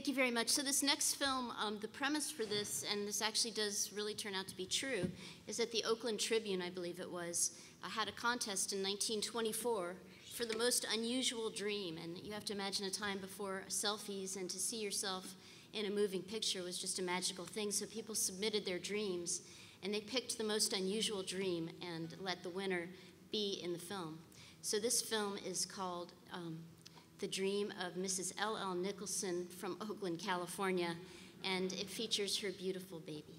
Thank you very much. So this next film, um, the premise for this, and this actually does really turn out to be true, is that the Oakland Tribune, I believe it was, uh, had a contest in 1924 for the most unusual dream. And you have to imagine a time before selfies and to see yourself in a moving picture was just a magical thing. So people submitted their dreams, and they picked the most unusual dream and let the winner be in the film. So this film is called um, The Dream of Mrs. L.L. Nicholson from Oakland, California, and it features her beautiful baby.